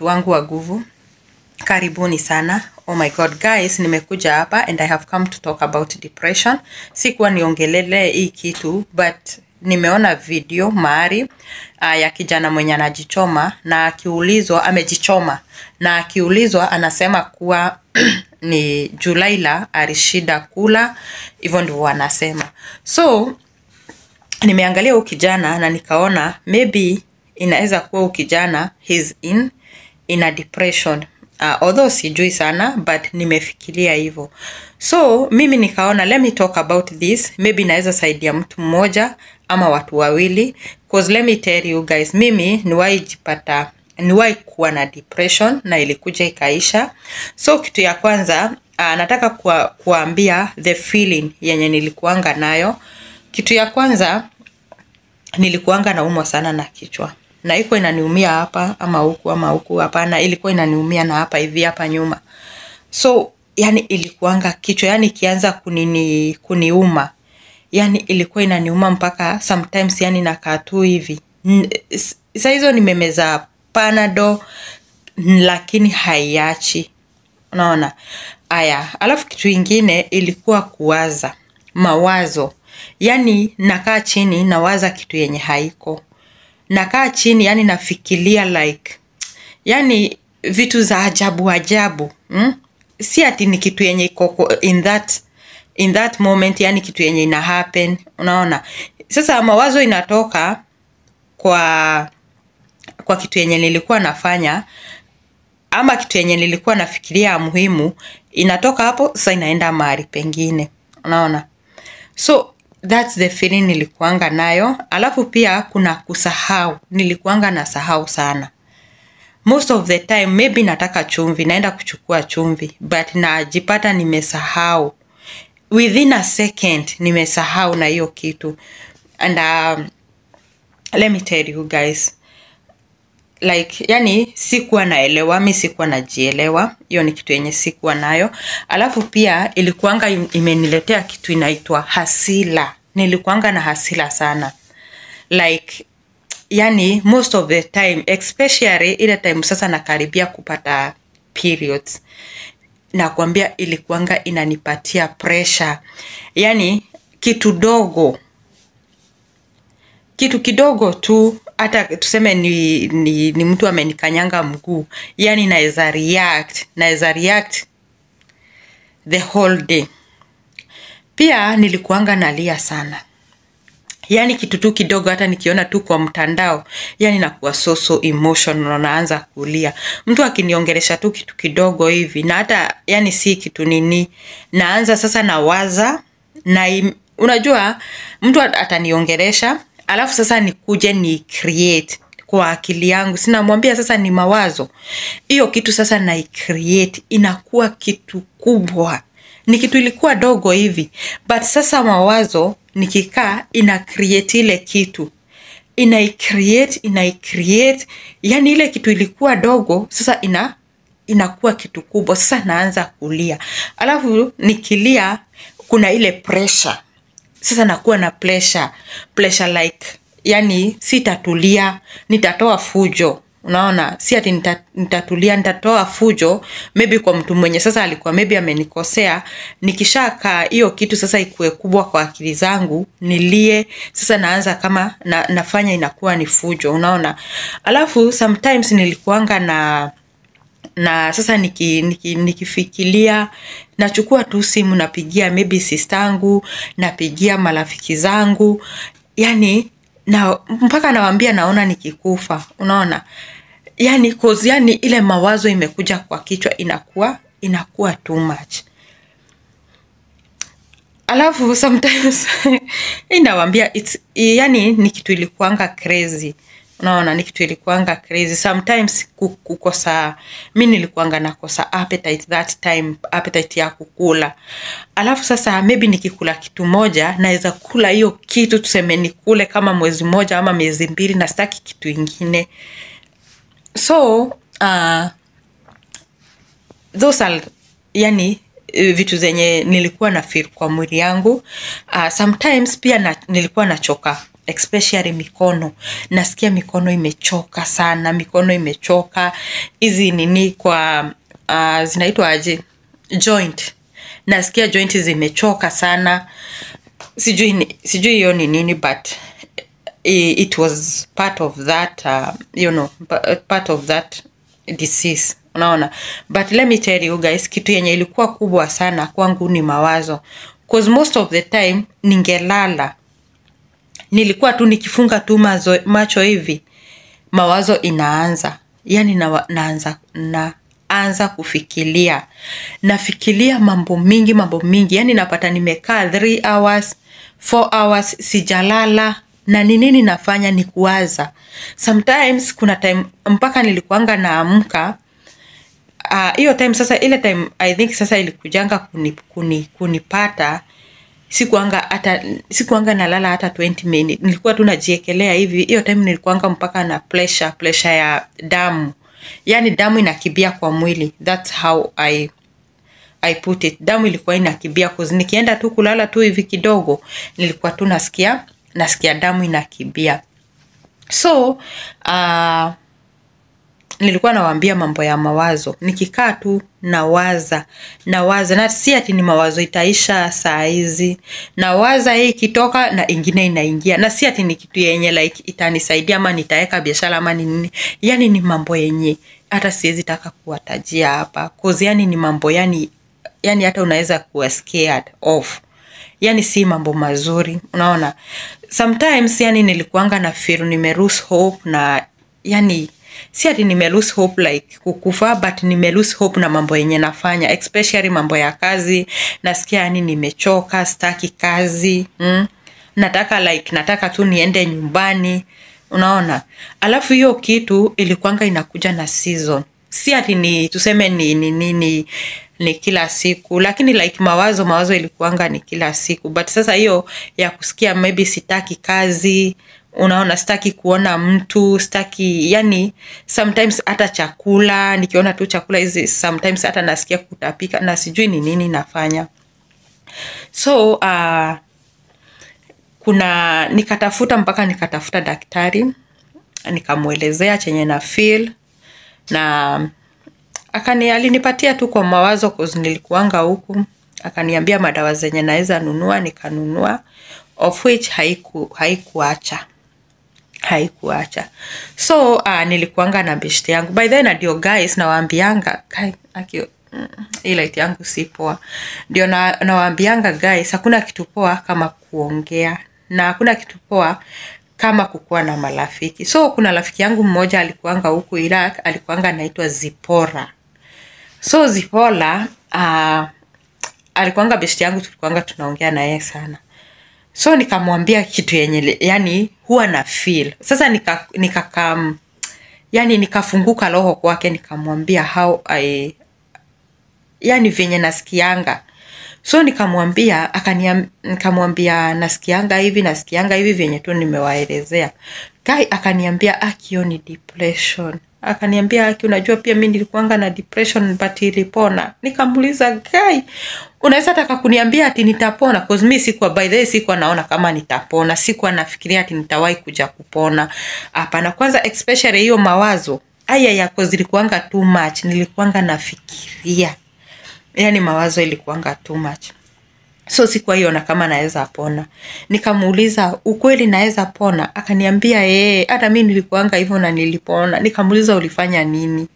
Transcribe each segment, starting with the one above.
wangu wa nguvu. Karibuni sana. Oh my god guys nimekuja hapa and i have come to talk about depression. Sikuwa niongelele hii kitu but nimeona video mahali uh, ya kijana mwenye anajichoma na akiulizwa amejichoma. Na akiulizwa anasema kuwa ni julaila alishida kula. Hivyo ndivyo anasema so nimeangalia huu kijana na nikaona maybe inaweza kuwa huu kijana he's in in a depression. Uh, although sijui sana but nimefikiria hivyo so mimi nikaona let me talk about this. Maybe naweza saidia mtu mmoja ama watu wawili. Cause let me tell you guys mimi niwaijipata niwahi kuwa na depression na ilikuja ikaisha. So kitu ya kwanza uh, nataka kuwa, kuambia the feeling yenye nilikuanga nayo. Kitu ya kwanza nilikuanga naumwa sana na kichwa na iko inaniumia hapa ama huku ama huku hapana ilikuwa inaniumia na hapa hivi hapa nyuma. So yani ilikuanga kichwa yani ikianza kunini kuniuma. Yani ilikuwa inaniuma mpaka sometimes yani nakaa tu hivi. Saa hizo nimemeza panado lakini haiachi. Unaona? Aya alafu kitu ingine ilikuwa kuwaza mawazo. Yani nakaa chini nawaza kitu yenye haiko nakaa chini yani nafikiria like yani vitu za ajabu ajabu mm? si ati ni kitu yenye in that in that moment yani kitu yenye ina happen unaona sasa mawazo inatoka kwa kwa kitu yenye nilikuwa nafanya ama kitu yenye nilikuwa nafikiria muhimu inatoka hapo sasa inaenda mahali pengine unaona so thats the feeling nilikuanga nayo. Alafu pia kuna kusahau. Nilikuanga na sahau sana. Most of the time maybe nataka chumvi naenda kuchukua chumvi but najipata nimesahau. Within a second nimesahau na hiyo kitu. And um, let me tell you guys like yani sikuwa naelewa mi sikuwa najielewa. Hiyo ni kitu yenye sikuwa nayo. Alafu pia ilikuanga imeniletea kitu inaitwa hasila. Nilikuanga na hasila sana. Like yani most of the time especially ile time sasa nakaribia kupata periods nakwambia ilikuanga inanipatia pressure. Yani kitu dogo. Kitu kidogo tu hata tuseme ni, ni, ni mtu amenikanyanga mguu yani naweza react naweza react the whole day. Pia nilikuanga nalia sana. Yaani kitu tu kidogo hata nikiona tu kwa mtandao yani nakuwa so so emotional naanza kulia. Mtu akiniongelesha tu kitu kidogo hivi na hata yani si kitu nini naanza sasa nawaza na im, unajua mtu ataniongelesha alafu sasa nikuje ni create kwa akili yangu. Sinamwambia sasa ni mawazo. Hiyo kitu sasa na create inakuwa kitu kubwa. Ni kitu ilikuwa dogo hivi. But sasa mawazo nikikaa ina create ile kitu. Ina create ina create. Yani ile kitu ilikuwa dogo sasa ina inakuwa kitu kubwa. Sasa naanza kulia. Alafu nikilia kuna ile pressure sasa nakuwa na pressure pressure like yani sitatulia nitatoa fujo. Unaona si ati nita, nitatulia nitatoa fujo maybe kwa mtu mwenye sasa alikuwa maybe amenikosea. Nikishakaa hiyo kitu sasa ikuwe kubwa kwa akili zangu nilie sasa naanza kama na, nafanya inakuwa ni fujo. Unaona alafu sometimes nilikuanga na na sasa niki, niki, nachukua tu simu napigia maybe sistangu napigia marafiki zangu. Yani na mpaka nawambia naona nikikufa unaona? Yani cause yani ile mawazo imekuja kwa kichwa inakuwa inakuwa too much alafu sometimes inawambia it's, yani ni kitu ilikuanga crazy unaona ni kitu ilikuanga crazy. Sometimes kukosa mi nilikuanga nakosa appetite that time appetite ya kukula. Alafu sasa maybe nikikula kitu moja naweza kula hiyo kitu tuseme nikule kama mwezi moja ama miezi mbili na sitaki kitu ingine. So uh, those are yani vitu zenye nilikuwa na feel kwa mwili yangu. Uh, sometimes pia na, nilikuwa nachoka especially mikono. Nasikia mikono imechoka sana mikono imechoka. Hizi nini kwa uh, zinaitwa aje? Joint. Nasikia joint zimechoka sana. Sijui ni- sijui hiyo ni nini but it was part of that uh, you know part of that disease. Unaona? But let me tell you guys kitu yenye ilikuwa kubwa sana kwangu ni mawazo. Cause most of the time ningelala nilikuwa tu nikifunga tu mazo, macho hivi. Mawazo inaanza. Yani na, naanza naanza kufikiria. Nafikiria mambo mingi mambo mingi. Yani napata nimekaa 3 hours 4 hours sijalala. Na ni nini nafanya? Ni kuwaza. Sometimes kuna time mpaka nilikuanga naamka Ah, hiyo uh, time sasa ile time i think sasa ilikujanga kuni, kuni, kunipata sikuanga hata sikuanga nalala hata 20 minutes. Nilikuwa tu najiekelea hivi. Hiyo time nilikuanga mpaka na pressure pressure ya damu. Yani damu inakibia kwa mwili. Thats how i I put it. Damu ilikuwa inakibia cause nikienda tu kulala tu hivi kidogo nilikuwa tu nasikia nasikia damu inakibia. So uh, nilikuwa nawaambia mambo ya mawazo. Nikikaa tu nawaza nawaza. Na si ati ni mawazo itaisha saa hizi nawaza hii ikitoka na ingine inaingia. Na si ati ni kitu yenye like itanisaidia ama nitaweka biashara ama ni nini. Yani ni mambo yenye. Hata siwezi taka kuwatajia hapa. Cause yani ni mambo yani yani hata unaweza kuwa scared of. Yani si mambo mazuri. Unaona? Sometimes yani nilikuanga na feel nimerus hope na yani si ati nime lose hope like kukufa but nime lose hope na mambo yenye nafanya especially mambo ya kazi. Nasikia yani nimechoka staki kazi mm? nataka like nataka tu niende nyumbani unaona? Alafu hiyo kitu ilikuanga inakuja na season. Si ati ni tuseme ni ni, ni, ni ni kila siku lakini like mawazo mawazo ilikuanga ni kila siku. But sasa hiyo ya kusikia maybe sitaki kazi unaona staki kuona mtu staki yani sometimes hata chakula nikiona tu chakula hizi sometimes hata nasikia kutapika na sijui ni nini nafanya. So uh, kuna nikatafuta mpaka nikatafuta daktari nikamwelezea chenye na feel na akani alinipatia tu kwa mawazo cause nilikuanga huku akaniambia madawa zenye naweza nunua nikanunua of which haiku haikuacha haikuacha. So uh, nilikuanga na beshte yangu. By then ndio guys nawaambianga guy, mm, yangu si poa. Ndio na, guys hakuna kitu poa kama kuongea na hakuna kitu poa kama kukuwa na marafiki so kuna rafiki yangu mmoja alikuanga huku iraq alikuanga anaitwa zipora. So zipora uh, alikuanga beshti yangu tulikuanga tunaongea na yeye sana so nikamwambia kitu yenye yani huwa na feel. Sasa nikakam nika, yani nikafunguka roho kwake nikamwambia how I, yani venye nasikianga. So nikamwambia nikamwambia nasikianga hivi nasikianga hivi vyenye tu nimewaelezea. Kai akaniambia akio ni depression akaniambia aki unajua pia mi nilikuanga na depression but ilipona. Nikamuliza gai unaweza taka kuniambia ati nitapona? Cause mi sikuwa by the way sikuwa naona kama nitapona. Sikuwa nafikiria ati nitawahi kuja kupona hapana kwanza especially hiyo mawazo aya yako zilikuanga too much nilikuanga nafikiria yani mawazo ilikuanga too much so sikuwa na kama naweza pona. Nikamuuliza ukweli naweza pona? Akaniambia yeye, hata mi nilikuanga hivyo na nilipona. Nikamuuliza ulifanya nini?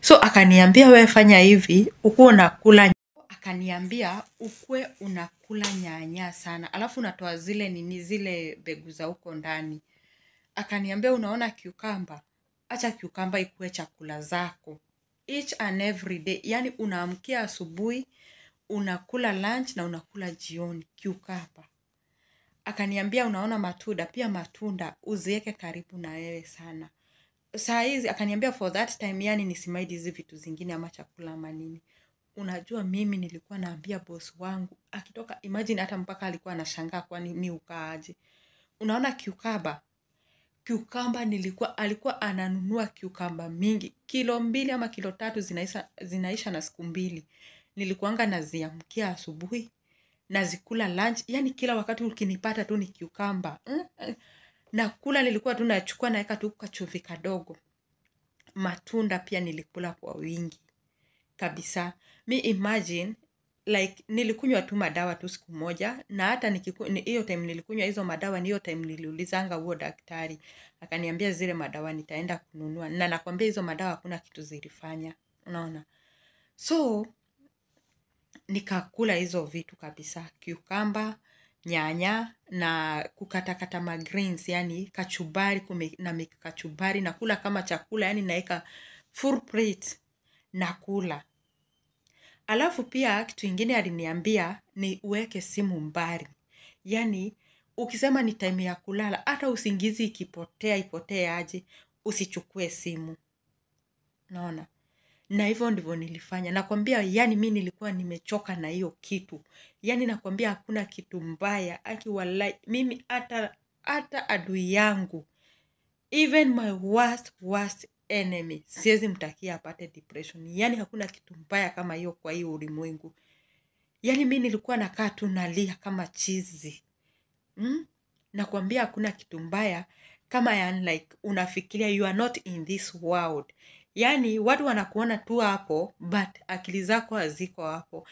So akaniambia wewe fanya hivi ukuwa unakula akaniambia ukwe unakula nyanya sana alafu unatoa zile nini zile begu za huko ndani. Akaniambia unaona kiukamba acha kiukamba ikuwe chakula zako. Each and every day yani unaamkia asubuhi unakula lunch na unakula jioni kiukapa. akaniambia unaona matunda. Pia matunda uziweke karibu na wewe sana. Saa hizi akaniambia for that time yani nisimaidi hizi vitu zingine ama chakula ama nini. Unajua mimi nilikuwa naambia boss wangu akitoka imagine hata mpaka alikuwa anashangaa kwani mi ukaaje unaona kiukaba kiukamba nilikuwa alikuwa ananunua kiukamba mingi. Kilo mbili ama kilo tatu zinaisha, zinaisha na siku mbili nilikuanga naziamkia asubuhi nazikula lunch yani kila wakati ukinipata tu ni kiukamba na kula nilikuwa tu nachukua naweka tu kachuvi kadogo. Matunda pia nilikula kwa wingi kabisa. Mi imagine like nilikunywa tu madawa tu siku moja na hata hiyo ni- time nilikunywa hizo madawa ni hiyo time niliulizanga huo daktari. Akaniambia zile madawa nitaenda kununua na nakwambia hizo madawa hakuna kitu zilifanya. Unaona? So nikakula hizo vitu kabisa. Cucumber nyanya na kukatakata magreens yani kachubari kume, na kachubari nakula kama chakula yani naeka full plate nakula. Alafu pia kitu ingine aliniambia ni uweke simu mbali. Yani ukisema ni time ya kulala hata usingizi ikipotea ipotee aje usichukue simu. Naona na hivyo ndivyo nilifanya. Nakwambia yani mi nilikuwa nimechoka na hiyo kitu. Yani nakwambia hakuna kitu mbaya. Aki walai, mimi hata hata adui yangu. Even my worst worst enemy. Siwezi mtakia apate depression. Yani hakuna kitu mbaya kama hiyo kwa hiyo ulimwengu. Yani mi nilikuwa nakaa tu nalia kama chizi. Mm? nakwambia hakuna kitu mbaya kama yani like unafikiria you are not in this world yani watu wanakuona tu hapo but akili zako haziko hapo.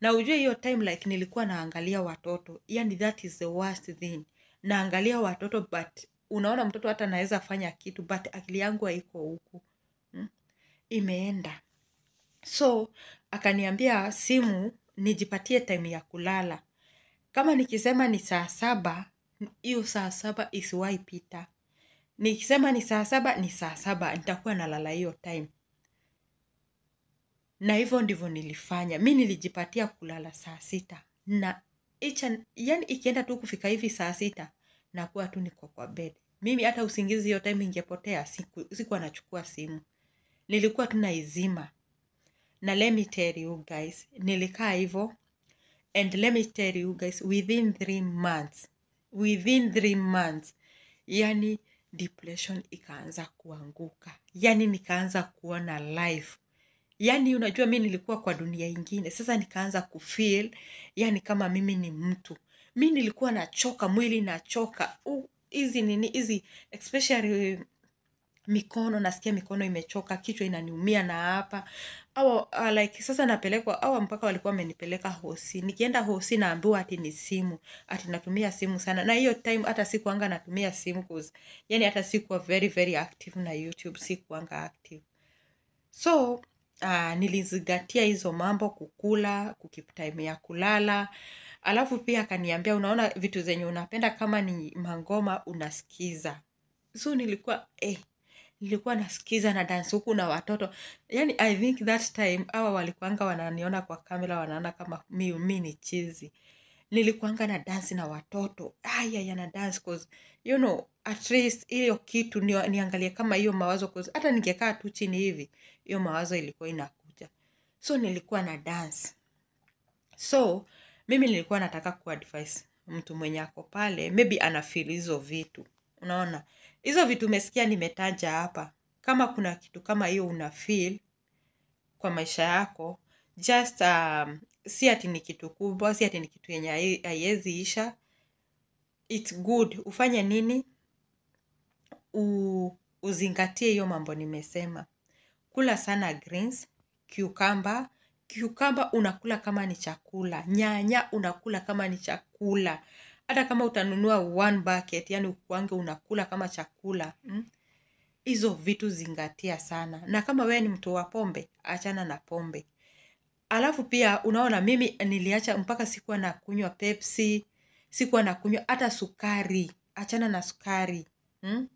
Na ujue hiyo time like nilikuwa naangalia watoto. Yani that is the worst thing. Naangalia watoto but unaona mtoto hata anaweza fanya kitu but akili yangu haiko huku. Hmm? imeenda. So akaniambia simu nijipatie time ya kulala. Kama nikisema ni saa saba hiyo saa saba isiwahi pita nikisema ni saa saba ni saa saba. Nitakuwa nalala hiyo time. Na hivyo ndivyo nilifanya. Mi nilijipatia kulala saa sita. Na icha, yani ikienda tu kufika hivi saa sita nakuwa tu niko kwa bed. Mimi hata usingizi hiyo time ingepotea siku, sikuwa nachukua simu. Nilikuwa tu naizima. Na let me tell you guys nilikaa hivyo and let me tell you guys within three months within three months yani depression ikaanza kuanguka. Yani nikaanza kuona life. Yani unajua mi nilikuwa kwa dunia ingine. Sasa nikaanza kufil yani kama mimi ni mtu. Mi nilikuwa nachoka mwili nachoka. Hizi nini hizi especially mikono nasikia mikono imechoka kichwa inaniumia na hapa. Au uh, like sasa napelekwa au mpaka walikuwa wamenipeleka hosi. Nikienda hosi naambiwa ati ni simu. Ati natumia simu sana. Na hiyo time hata sikuanga natumia simu cause yani hata sikuwa very very active na youtube sikuanga active. So uh, nilizingatia hizo mambo kukula kukip time ya kulala. Alafu pia akaniambia unaona vitu zenye unapenda kama ni mangoma unasikiza. So nilikuwa eh, nilikuwa nasikiza na dance huku na watoto. Yani i think that time awa walikuanga wananiona kwa kamera wanaona kama mi, mi ni chizi. Nilikuanga na dance na watoto. Aya na dance cause you know at least hiyo kitu ni, niangalie kama hiyo mawazo cause hata ningekaa tu chini hivi hiyo mawazo ilikuwa inakuja. So nilikuwa na dance. So mimi nilikuwa nataka kuadvise mtu mwenye ako pale maybe anafil hizo vitu. Unaona hizo vitu umesikia nimetaja hapa. Kama kuna kitu kama hiyo una feel kwa maisha yako just um, si ati ni kitu kubwa si ati ni kitu yenye hai- haiwezi isha. Its good. Ufanye nini? U, uzingatie hiyo mambo nimesema. Kula sana greens cucumber. Cucumber unakula kama ni chakula. Nyanya unakula kama ni chakula hata kama utanunua one bucket yani ukuange unakula kama chakula mm? hizo vitu zingatia sana na kama wewe ni mtu wa pombe achana na pombe alafu pia unaona mimi niliacha mpaka sikuwa na kunywa pepsi sikuwa na kunywa hata sukari achana na sukari hmm?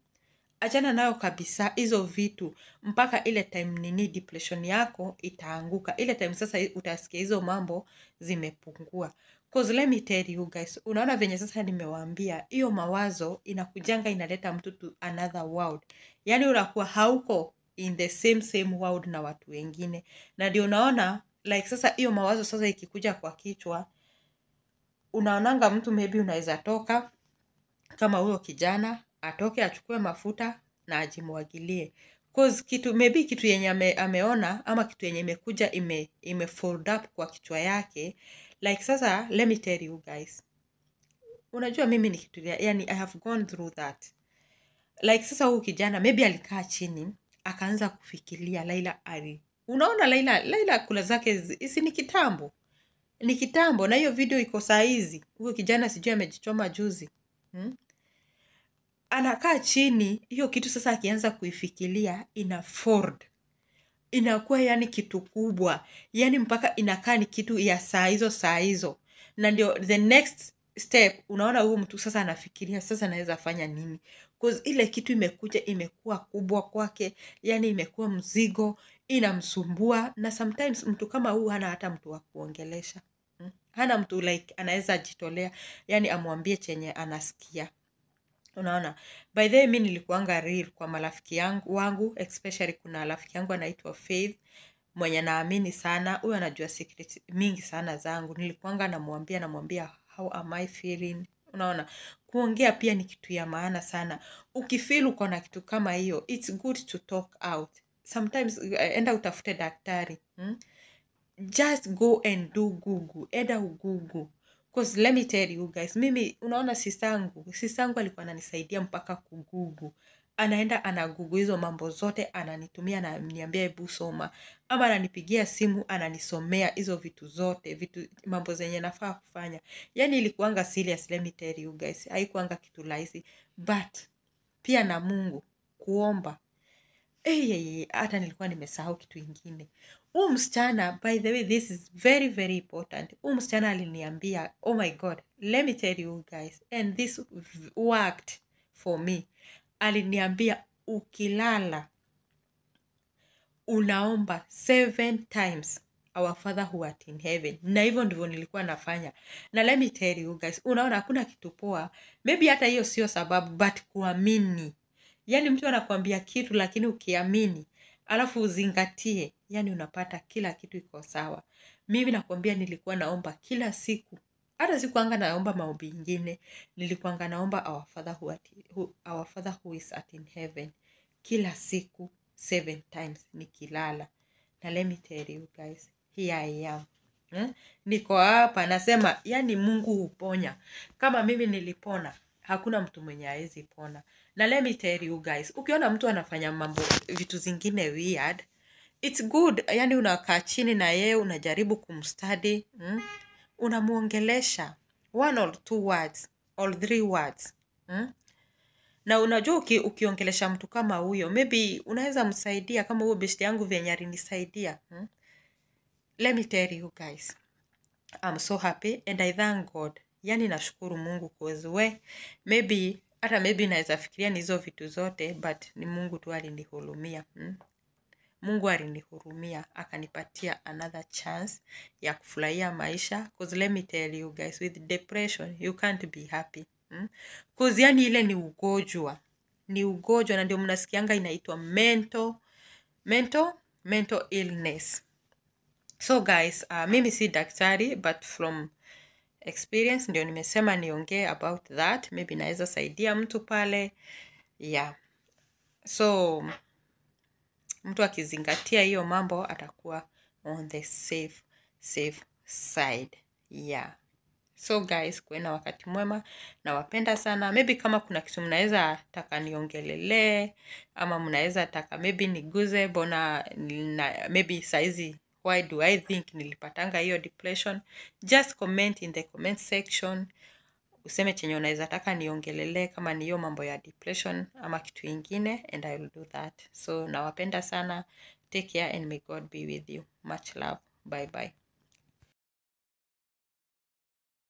Achana nayo kabisa hizo vitu mpaka ile time nini depression yako itaanguka. Ile time sasa utasikia hizo mambo zimepungua. Cause let me tell you guys unaona venye sasa nimewaambia hiyo mawazo inakujanga inaleta mtu to another world. Yaani unakuwa hauko in the same same world na watu wengine. Na ndio unaona like sasa hiyo mawazo sasa ikikuja kwa kichwa unaonanga mtu maybe unaweza toka kama huyo kijana atoke achukue mafuta na ajimwagilie. Cause kitu maybe kitu yenye ame, ameona ama kitu yenye imekuja ime, ime fold up kwa kichwa yake like sasa let me tell you guys. Unajua mimi ni kitu ya- yani i have gone through that. Like sasa huyu kijana maybe alikaa chini akaanza kufikiria laila ali unaona laila laila kula zake hizi ni kitambo. Ni kitambo na hiyo video iko saa hizi. Huyo kijana sijui amejichoma juzi. Hmm? Anakaa chini hiyo kitu sasa akianza kuifikiria ina ford inakuwa yani kitu kubwa. Yani mpaka inakaa ni kitu ya saa hizo saa hizo na ndio the next step unaona huyu mtu sasa anafikiria sasa anaweza fanya nini. 'Cause ile kitu imekuja imekuwa kubwa kwake yani imekuwa mzigo inamsumbua na sometimes mtu kama huu hana hata mtu wa kuongelesha. Mm. hana mtu like anaweza jitolea yani amwambie chenye anasikia unaona by the way mi nilikuanga real kwa marafiki yangu wangu especially kuna rafiki yangu anaitwa faith mwenye naamini sana huyo anajua secret mingi sana zangu nilikuanga namwambia namwambia how am i feeling? Unaona kuongea pia ni kitu ya maana sana. Ukifeel uko na kitu kama hiyo its good to talk out. Sometimes enda utafute daktari hmm? just go and do google enda ugugu cause let me tell you guys mimi unaona sisangu sisangu alikuwa ananisaidia mpaka kugugu. Anaenda anagugu hizo mambo zote ananitumia na niambia hebu soma. Ama ananipigia simu ananisomea hizo vitu zote vitu mambo zenye nafaa kufanya. Yani ilikuanga serious let me tell you guys haikuanga kitu rahisi. But pia na mungu kuomba. Hey, hata nilikuwa nimesahau kitu ingine huu msichana by the way this is very very important. Huu msichana aliniambia oh my god let me tell you guys and this worked for me. Aliniambia ukilala unaomba seven times our father who art in heaven. Na hivyo ndivyo nilikuwa nafanya. Na let me tell you guys unaona hakuna kitu poa. Maybe hata hiyo sio sababu but kuamini. Yani mtu anakuambia kitu lakini ukiamini alafu uzingatie yani unapata kila kitu iko sawa. Mimi nakwambia nilikuwa naomba kila siku. Hata sikuanga naomba maombi ingine. Nilikuanga naomba our father who, is at in heaven. Kila siku seven times nikilala. Na let me tell you guys here I am. Hmm? niko hapa nasema yani mungu huponya. Kama mimi nilipona hakuna mtu mwenye awezi pona. Na let me tell you guys ukiona mtu anafanya mambo vitu zingine weird it's good yani unakaa chini na yeye unajaribu kumstadi mm? unamwongelesha one or two words or three words mm? na unajua uki, ukiongelesha mtu kama huyo maybe unaweza msaidia kama huyo best yangu venye alinisaidia hmm? let me tell you guys I'm so happy and I thank God yani nashukuru mungu cause we maybe hata maybe naweza fikiria ni hizo vitu zote but ni mungu tu alinihurumia hmm? Mungu alinihurumia akanipatia another chance ya kufurahia maisha. Cause let me tell you guys with depression you can't be happy. Hmm? cause yani ile ni ugonjwa. Ni ugonjwa na ndio mnasikianga inaitwa mental mental mental illness. So guys uh, mimi si daktari but from experience ndio nimesema niongee about that. Maybe naweza saidia mtu pale. Yeah. So mtu akizingatia hiyo mambo atakuwa on the safe safe side. Yeah. So guys kuwe na wakati mwema. Nawapenda sana. Maybe kama kuna kitu mnaweza taka niongelelee ama mnaweza taka maybe niguze bona na, maybe saizi why do i think nilipatanga hiyo depression? Just comment in the comment section useme chenye unaweza taka niongelelee kama ni hiyo mambo ya depression ama kitu ingine and i will do that. So nawapenda sana. Take care and may god be with you. Much love. Bye bye